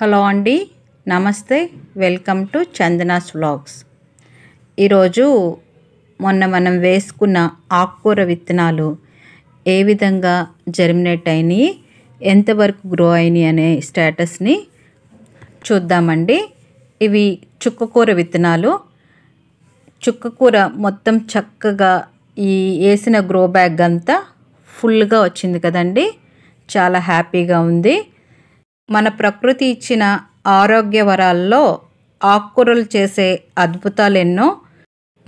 Hello అండి నమస్తే welcome to Chandana's vlogs. ఈరోజు మొన్న మనం వేసుకున్న ఆకుకూర విత్తనాలు ఏ విధంగా జర్మినేట్ అయినాయి ఎంతవరకు గ్రో అయినాయి అనే స్టేటస్ని చూద్దామండి. ఇవి చుక్కకూర విత్తనాలు. చుక్కకూర మొత్తం చక్కగా ఈ వేసిన గ్రో బ్యాగ్ అంతా ఫుల్గా వచ్చింది కదండి. చాలా హ్యాపీగా ఉంది. మన ప్రకృతి ఇచ్చిన ఆరోగ్య వరాల్లో ఆకుకూరలు చేసే అద్భుతాలు ఎన్నో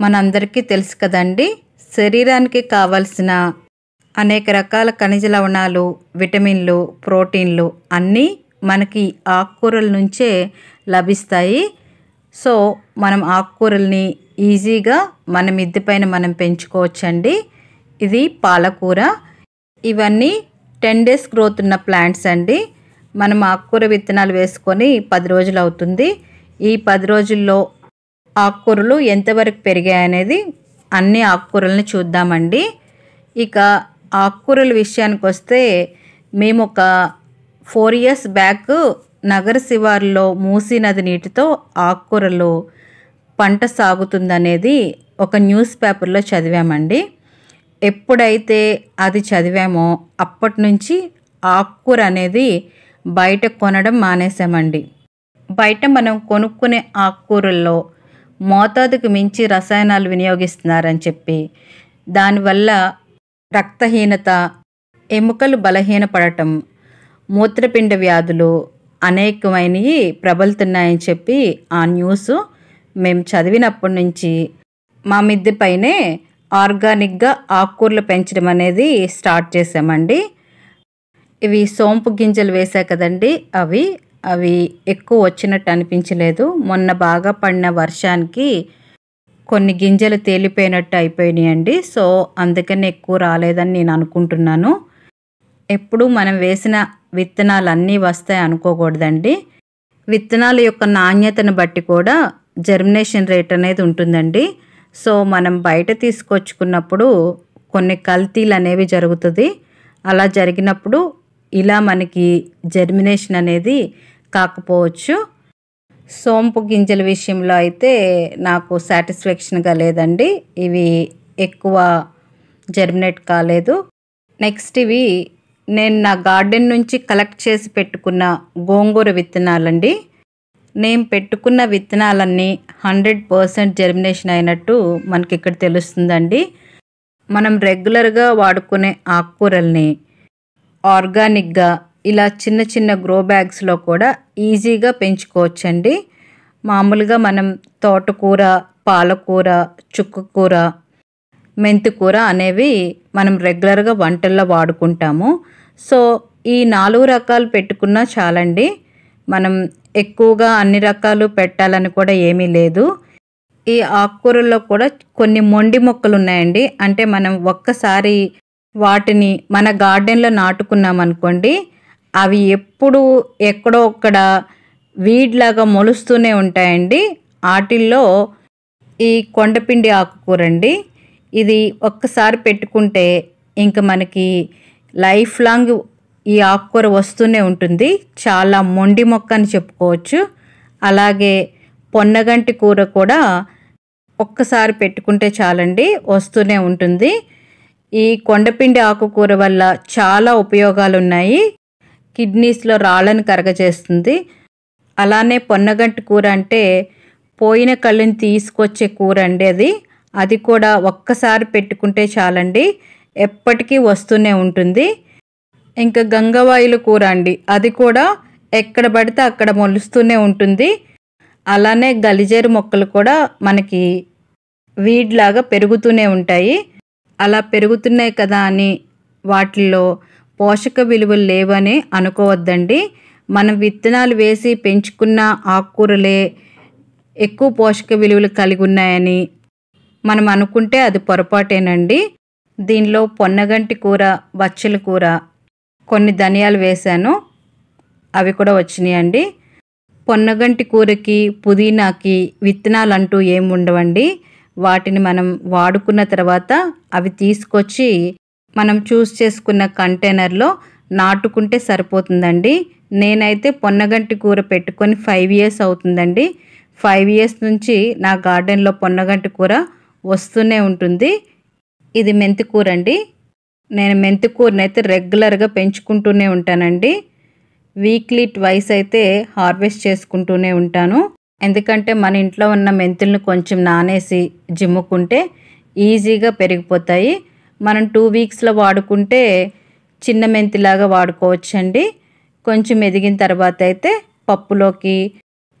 మనందరికీ తెలుసు కదండి. శరీరానికి కావలసిన అనేక రకాల ఖనిజ లవణాలు విటమిన్లు ప్రోటీన్లు అన్నీ మనకి ఆకుకూరల నుంచే లభిస్తాయి. సో మనం ఆకుకూరల్ని ఈజీగా మన మిద్దె పైన మనం పెంచుకోవచ్చండి. ఇది పాలకూర. ఇవన్నీ టెన్ డేస్ గ్రోత్ ఉన్న ప్లాంట్స్ అండి. మనం ఆకుకూర విత్తనాలు వేసుకొని పది రోజులు అవుతుంది. ఈ పది రోజుల్లో ఆకుకూరలు ఎంతవరకు పెరిగాయనేది అన్ని ఆకుకూరల్ని చూద్దామండి. ఇక ఆకుకూరల విషయానికి వస్తే మేము ఒక ఫోర్ ఇయర్స్ బ్యాక్ నగర శివారులో మూసీ నది నీటితో ఆకుకూరలు పంట సాగుతుందనేది ఒక న్యూస్ పేపర్లో చదివామండి. ఎప్పుడైతే అది చదివామో అప్పటి నుంచి ఆకుకూర అనేది బయట కొనడం మానేసామండి బయట మనం కొనుక్కునే ఆకుకూరల్లో మోతాదుకు మించి రసాయనాలు వినియోగిస్తున్నారని చెప్పి దానివల్ల రక్తహీనత ఎముకలు బలహీనపడటం మూత్రపిండ వ్యాధులు అనేకమైనవి ప్రబలుతున్నాయని చెప్పి ఆ న్యూస్ మేము చదివినప్పటి నుంచి మా మిద్దె పైనే ఆర్గానిక్గా ఆకుకూరలు పెంచడం అనేది స్టార్ట్ చేసామండి ఇవి సోంపు గింజలు వేసా కదండి అవి అవి ఎక్కువ వచ్చినట్టు అనిపించలేదు. మొన్న బాగా పడిన వర్షానికి కొన్ని గింజలు తేలిపోయినట్టు అయిపోయినాయండి. సో అందుకని ఎక్కువ రాలేదని నేను అనుకుంటున్నాను. ఎప్పుడు మనం వేసిన విత్తనాలు అన్నీ వస్తాయి అనుకోకూడదండి. విత్తనాల యొక్క నాణ్యతను బట్టి కూడా జర్మినేషన్ రేట్ అనేది ఉంటుందండి. సో మనం బయట తీసుకొచ్చుకున్నప్పుడు కొన్ని కల్తీలు అనేవి జరుగుతుంది. అలా జరిగినప్పుడు ఇలా మనకి జర్మినేషన్ అనేది కాకపోవచ్చు. సోంపు గింజల విషయంలో అయితే నాకు సాటిస్ఫాక్షన్గా లేదండి. ఇవి ఎక్కువ జర్మినేట్ కాలేదు. నెక్స్ట్ ఇవి నేను నా గార్డెన్ నుంచి కలెక్ట్ చేసి పెట్టుకున్న గోంగూర విత్తనాలండి. నేను పెట్టుకున్న విత్తనాలన్నీ హండ్రెడ్ పర్సెంట్ జర్మినేషన్ అయినట్టు మనకి ఇక్కడ తెలుస్తుందండి. మనం రెగ్యులర్గా వాడుకునే ఆకుకూరల్ని ఆర్గానిక్గా ఇలా చిన్న చిన్న గ్రో బ్యాగ్స్లో కూడా ఈజీగా పెంచుకోవచ్చండి. మామూలుగా మనం తోటకూర పాలకూర చుక్కకూర మెంతికూర అనేవి మనం రెగ్యులర్గా వంటల్లో వాడుకుంటాము. సో ఈ నాలుగు రకాలు పెట్టుకున్నా చాలండి. మనం ఎక్కువగా అన్ని రకాలు పెట్టాలని కూడా ఏమీ లేదు. ఈ ఆకుకూరల్లో కూడా కొన్ని మొండి మొక్కలు ఉన్నాయండి. అంటే మనం ఒక్కసారి వాటిని మన గార్డెన్లో నాటుకున్నామనుకోండి అవి ఎప్పుడు ఎక్కడో ఒక్కడ వీడ్లాగా మొలుస్తూనే ఉంటాయండి. వాటిల్లో ఈ కొండపిండి ఆకుకూర అండి ఇది ఒక్కసారి పెట్టుకుంటే ఇంకా మనకి లైఫ్ లాంగ్ ఈ ఆకుకూర వస్తూనే ఉంటుంది. చాలా మొండి మొక్క అని చెప్పుకోవచ్చు. అలాగే పొన్నగంటి కూర కూడా ఒక్కసారి పెట్టుకుంటే చాలండి వస్తూనే ఉంటుంది. ఈ కొండపిండి ఆకుకూర వల్ల చాలా ఉపయోగాలు ఉన్నాయి కిడ్నీస్లో రాళ్ళను కరగజేస్తుంది. అలానే పొన్నగంటి కూర అంటే పోయిన కళ్ళని తీసుకొచ్చే కూర అండి అది. అది కూడా ఒక్కసారి పెట్టుకుంటే చాలండి. ఎప్పటికీ వస్తూనే ఉంటుంది. ఇంకా గంగవాయుల కూర అండి. అది కూడా ఎక్కడ పడితే అక్కడ మొలుస్తూనే ఉంటుంది. అలానే గలిజేరు మొక్కలు కూడా మనకి వీడ్లాగా పెరుగుతూనే ఉంటాయి. అలా పెరుగుతున్నాయి కదా అని వాటిల్లో పోషక విలువలు లేవని అనుకోవద్దండి. మనం విత్తనాలు వేసి పెంచుకున్న ఆకుకూరలే ఎక్కువ పోషక విలువలు కలిగి ఉన్నాయని మనం అనుకుంటే అది పొరపాటేనండి. దీనిలో పొన్నగంటి కూర బచ్చల కూర కొన్ని ధనియాలు వేశాను. అవి కూడా వచ్చినాయండి. పొన్నగంటి కూరకి పుదీనాకి విత్తనాలు అంటూ ఏమి ఉండవండి వాటిని మనం వాడుకున్న తర్వాత అవి తీసుకొచ్చి మనం చూస్ చేసుకున్న కంటైనర్లో నాటుకుంటే సరిపోతుందండి. నేనైతే పొన్నగంటి కూర పెట్టుకొని ఫైవ్ ఇయర్స్ అవుతుందండి. ఫైవ్ ఇయర్స్ నుంచి నా గార్డెన్లో పొన్నగంటి కూర వస్తూనే ఉంటుంది. ఇది మెంతి కూర అండి. నేను మెంతి కూరని అయితే రెగ్యులర్గా పెంచుకుంటూనే ఉంటానండి. వీక్లీ ట్వైస్ అయితే హార్వెస్ట్ చేసుకుంటూనే ఉంటాను. ఎందుకంటే మన ఇంట్లో ఉన్న మెంతుల్ని కొంచెం నానేసి జిమ్ముకుంటే ఈజీగా పెరిగిపోతాయి. మనం టూ వీక్స్లో వాడుకుంటే చిన్న మెంతిలాగా వాడుకోవచ్చండి. కొంచెం ఎదిగిన తర్వాత అయితే పప్పులోకి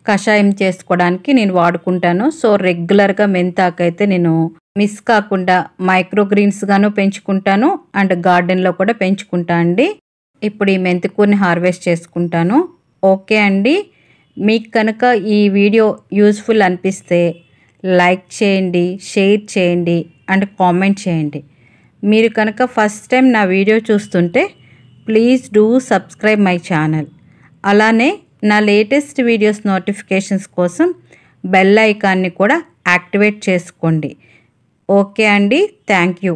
కషాయం చేసుకోవడానికి నేను వాడుకుంటాను. సో రెగ్యులర్గా మెంతాకైతే నేను మిస్ కాకుండా మైక్రో గ్రీన్స్గాను పెంచుకుంటాను అండ్ గార్డెన్లో కూడా పెంచుకుంటా అండి. ఇప్పుడు ఈ మెంతికూరని హార్వెస్ట్ చేసుకుంటాను. ఓకే అండి. మీకు కనుక ఈ వీడియో యూస్ఫుల్ అనిపిస్తే లైక్ చేయండి షేర్ చేయండి అండ్ కామెంట్ చేయండి. మీరు కనుక ఫస్ట్ టైం నా వీడియో చూస్తుంటే please do subscribe my channel. అలానే నా లేటెస్ట్ వీడియోస్ నోటిఫికేషన్స్ కోసం బెల్ ఐకాన్ని కూడా యాక్టివేట్ చేసుకోండి. ఓకే అండి థ్యాంక్ యూ.